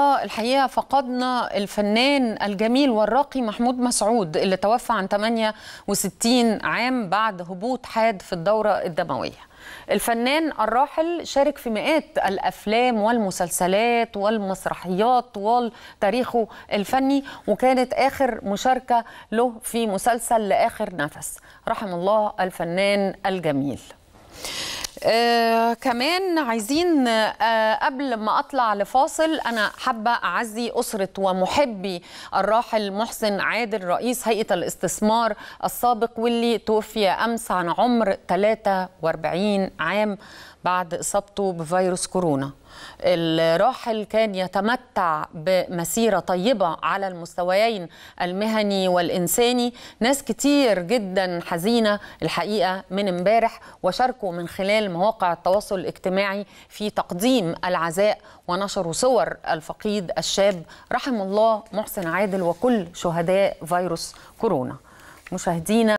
الحقيقة فقدنا الفنان الجميل والراقي محمود مسعود اللي توفى عن 68 عام بعد هبوط حاد في الدورة الدموية. الفنان الراحل شارك في مئات الأفلام والمسلسلات والمسرحيات طوال تاريخه الفني وكانت آخر مشاركة له في مسلسل لآخر نفس. رحم الله الفنان الجميل. آه كمان عايزين آه قبل ما أطلع لفاصل أنا حابة أعزي أسرة ومحبي الراحل محسن عادل رئيس هيئة الاستثمار السابق واللي توفي أمس عن عمر 43 عام بعد إصابته بفيروس كورونا. الراحل كان يتمتع بمسيرة طيبة على المستويين المهني والإنساني. ناس كتير جدا حزينة الحقيقة من امبارح وشاركوا من خلال مواقع التواصل الاجتماعي في تقديم العزاء ونشروا صور الفقيد الشاب رحم الله محسن عادل وكل شهداء فيروس كورونا. مشاهدينا